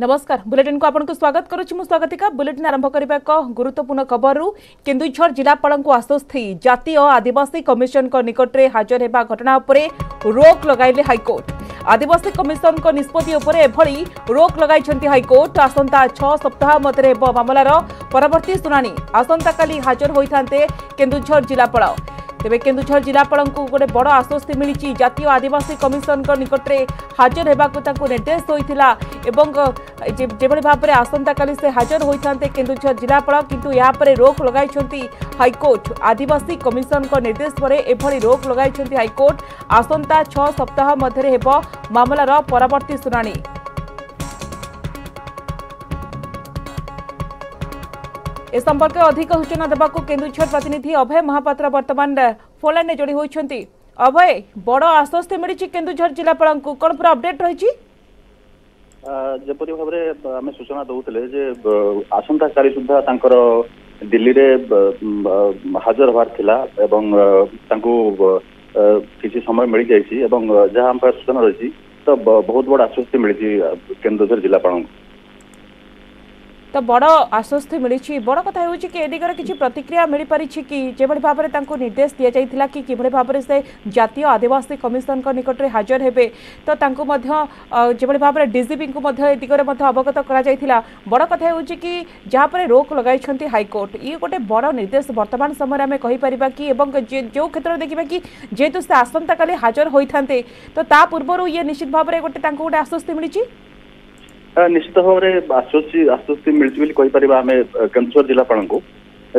नमस्कार बुलेटिन को आपको स्वागत करुच्ची स्वागतिका बुलेटिन आरंभ करने एक गुरुत्वपूर्ण खबर केन्दूर जिलापा को आश्वस्ति जातीय आदिवासी कमिशन में हाजर होगा घटना उपर रोक लगाइले हाइकोर्ट आदिवासी कमिशन निष्पत्ति एभली रोक लगाई हाइकोर्ट आसंता छ सप्ताह मध्य मामलार परवर्त शुणी आसंता हाजर होते केन्दूर जिलापाल তেমনি কেন্দুঝর জেলাপাল গোটে বড় আশ্বস্তি মিছে জাতীয় আদিবাসী কমিশন নিকটে হাজর হওয়া নির্দেশ হয়েছিল এবং যেভাবে ভাবে আসন্তকাল সে হাজর হয়ে থাকে কেন্দুঝর জেলাপাল কিন্তু এপরে রোক লগাই হাইকোর্ট আদিবাসী কমিশন নির্দেশ পরে এভাবে রোক লগাই হাইকোর্ট আসন্তা ছ সপ্তাহ মধ্যে হব মামলার পরবর্তী শুনানি এ সম্পর্কে অধিক সূচনা দেওয়া কেন্দুঝর প্রতিনিধি অভয় মহাপাত্র বর্তমান ফোনলাইনে যোড়ি হয়েছেন অভয় বড় আশ্বস্তি মিছে কেন্দুঝর জেলাপাল কোণ পুরা অপডেট রয়েছে যেপরি ভাবে আমি সূচনা দৌলে যে আসন্তকালি সুদ্ধা তাঁর দিল্লিরে হাজর হওয়ার লা এবং তাঁকু কিছু সময় মিলি যাইছি এবং যা আমার সূচনা রয়েছে তো বহুত বড় আশ্বস্তি মিছে কেন্দুঝর জেলাপাল ତ ବଡ଼ ଆଶ୍ୱସ୍ତି ମିଳିଛି ବଡ଼ କଥା ହେଉଛି କି ଏ ଦିଗରେ କିଛି ପ୍ରତିକ୍ରିୟା ମିଳିପାରିଛି କି ଯେଭଳି ଭାବରେ ତାଙ୍କୁ ନିର୍ଦ୍ଦେଶ ଦିଆଯାଇଥିଲା କି କିଭଳି ଭାବରେ ସେ ଜାତୀୟ ଆଦିବାସୀ କମିଶନଙ୍କ ନିକଟରେ ହାଜର ହେବେ ତ ତାଙ୍କୁ ମଧ୍ୟ ଯେଭଳି ଭାବରେ ଡିଜିପିଙ୍କୁ ମଧ୍ୟ ଏ ଦିଗରେ ମଧ୍ୟ ଅବଗତ କରାଯାଇଥିଲା ବଡ଼ କଥା ହେଉଛି କି ଯାହା ଉପରେ ରୋକ ଲଗାଇଛନ୍ତି ହାଇକୋର୍ଟ ଇଏ ଗୋଟେ ବଡ଼ ନିର୍ଦ୍ଦେଶ ବର୍ତ୍ତମାନ ସମୟରେ ଆମେ କହିପାରିବା କି ଏବଂ ଯେଉଁ କ୍ଷେତ୍ରରେ ଦେଖିବା କି ଯେହେତୁ ସେ ଆସନ୍ତାକାଲି ହାଜର ହୋଇଥାନ୍ତେ ତ ତା ପୂର୍ବରୁ ଇଏ ନିଶ୍ଚିତ ଭାବରେ ଗୋଟେ ତାଙ୍କୁ ଗୋଟେ ଆଶ୍ୱସ୍ତି ମିଳିଛି ନିଶ୍ଚିତ ଭାବରେ ଆସୁଛି ଆଶ୍ୱସ୍ତି ମିଳିଛି ବୋଲି କହିପାରିବା ଆମେ କେନ୍ଦୁଝର ଜିଲ୍ଲାପାଳଙ୍କୁ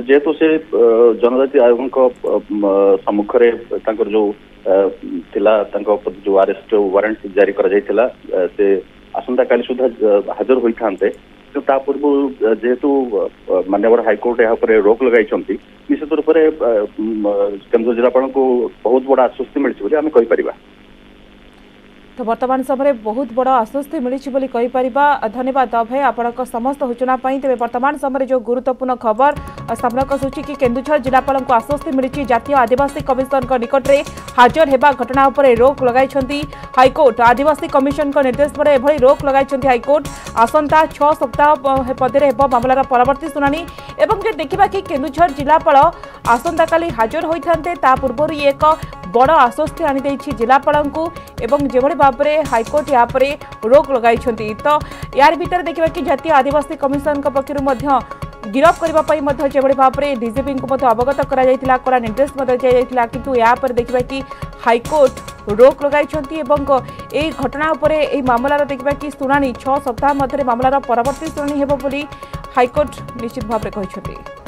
ଯେହେତୁ ସେ ଜନଜାତି ଆୟୋଗଙ୍କ ସମ୍ମୁଖରେ ତାଙ୍କର ଯୋଉ ଥିଲା ତାଙ୍କ ପ୍ରତି ଯୋଉ ଆରେଷ୍ଟ ୱାରେଣ୍ଟ ଜାରି କରାଯାଇଥିଲା ସେ ଆସନ୍ତାକାଲି ସୁଦ୍ଧା ହାଜର ହୋଇଥାନ୍ତେ କିନ୍ତୁ ତା ପୂର୍ବରୁ ଯେହେତୁ ମାନ୍ୟବର ହାଇକୋର୍ଟ ଏହା ଉପରେ ରୋକ ଲଗାଇଛନ୍ତି ନିଶ୍ଚିତ ରୂପରେ କେନ୍ଦୁଝର ଜିଲ୍ଲାପାଳଙ୍କୁ ବହୁତ ବଡ଼ ଆଶ୍ୱସ୍ତି ମିଳିଛି ବୋଲି ଆମେ କହିପାରିବା तो बर्तमान समय बहुत बड़ आश्वस्ति मिली बोली कही धन्यवाद अभय आपंक समस्त सूचनापी तेज वर्तमान समय जो गुरुत्वपूर्ण खबर सामना सूची कि केन्दुर जिलापा आश्वस्ति मिली जितिय आदिवासी कमिशन निकट में हाजर होगा घटना पर रोक लग हाइकोर्ट आदिवासी कमिशन निर्देश पर यह रोक लग हाइकोर्ट आसंता छः सप्ताह पदे हो मामलार परवर्त शुणी और जे देखा कि केन्दूर जिलापा আসন্তকালি হাজর হয়ে তা পূর্বর এক বড় আশ্বস্তি আনিদেছে জেলাপালঙ্কু এবং যেভাবে ভাবে হাইকোর্ট ইয়াপরে রোক লগাইছেন তো ইয়ার ভিতরে দেখা কি জাতীয় আদিবাসী কমিশন পক্ষ গিরফ করা যেভাবে ভাবে ডিজিপি অবগত করা যাই কড়া নির্দেশ দিয়া কিন্তু ইয়াপরে দেখা কি হাইকোর্ট রোক লগাইছেন এবং এই ঘটনা উপরে এই মামলার দেখা কি শুনানি ছ সপ্তাহ মধ্যে মামলার পরবর্তী শুনানি হব বলে হাইকোর্ট নিশ্চিত ভাবে কিন্তু